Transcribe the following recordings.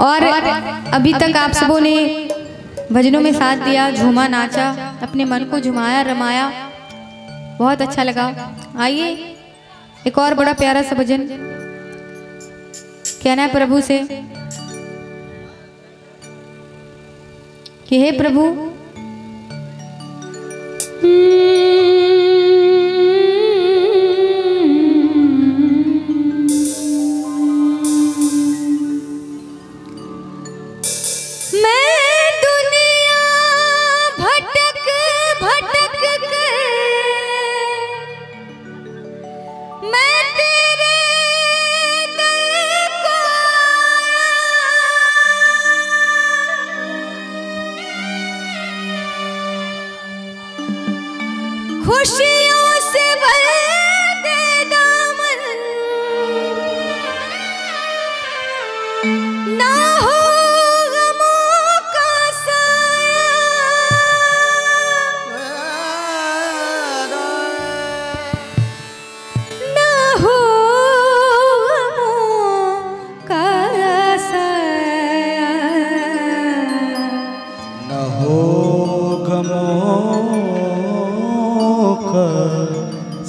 और अभी तक आप सबों ने भजनों में साथ दिया झूमा नाचा अपने मन को झुमाया रमाया। बहुत अच्छा लगा। आइए एक और बड़ा प्यारा सा भजन। कहना है प्रभु से? कि हे प्रभु? मैं shit.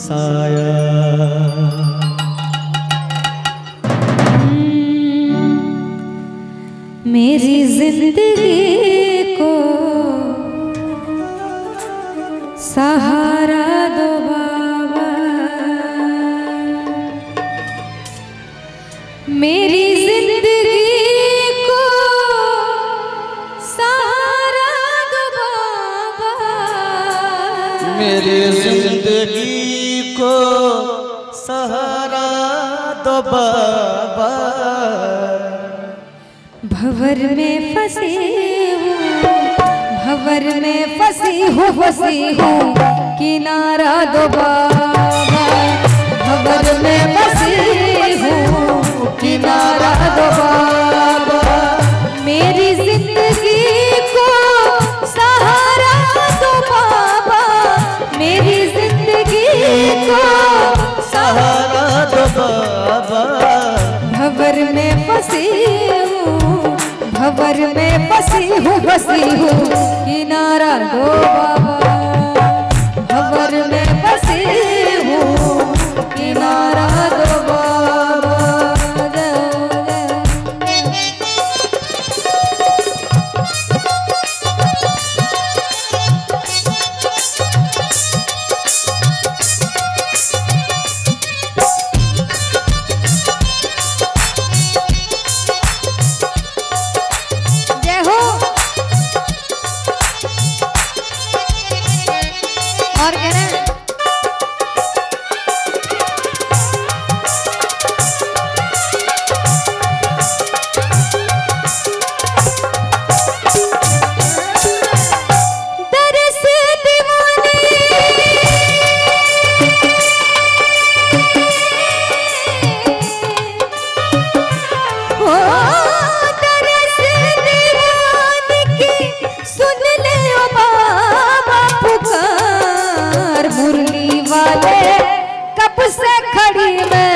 साया मेरी ज़िंदगी को सहारा दो बाबा। मेरी ज़िंदगी को सहारा दो बाबा। मेरी सहारा दो बाबा। भवर में फंसी भवर में फंसी हूँ फंसी हूँ, किनारा दो बाबा। भवर में फंसी फंसी हूँ भवर में बसी हूँ बसी हूँ। किनारा दो बाबा। से खड़ी मैं।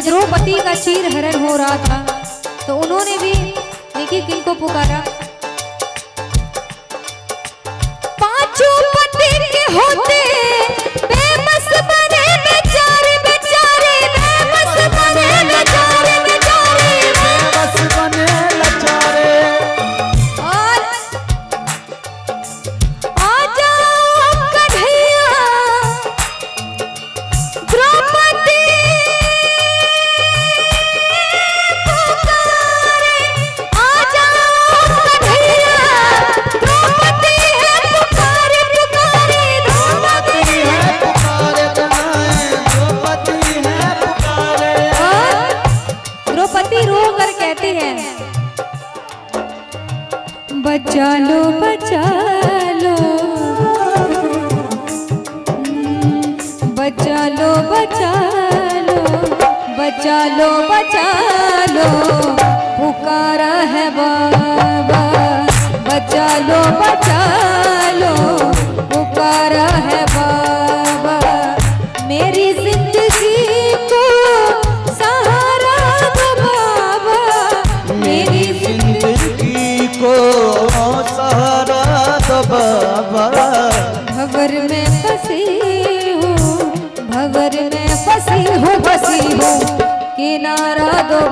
द्रौपदी का चीर हरण हो रहा था। तो उन्होंने भी देखिए किनको पुकारा। बचा लो बचा लो। बचा लो बचा लो। बचा लो बचा लो। पुकारा है बाबा। बचा लो बचा लो। पुकारा है बाबा।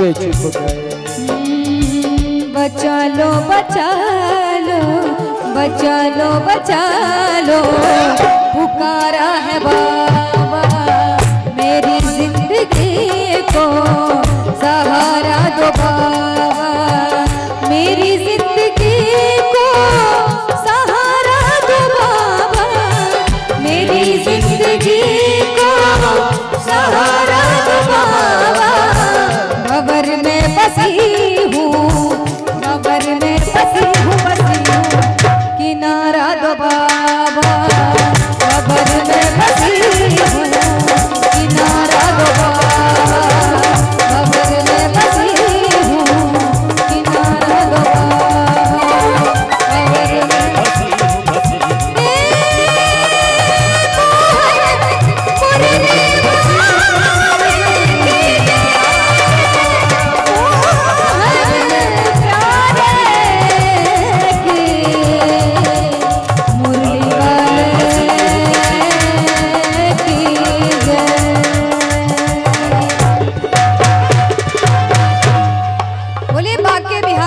बचालो बचालो बचालो बचा लो बचा लो बचा लो बचा लो। पुकारा है बा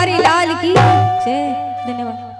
प्यारे लाल की। जय धन्यवाद।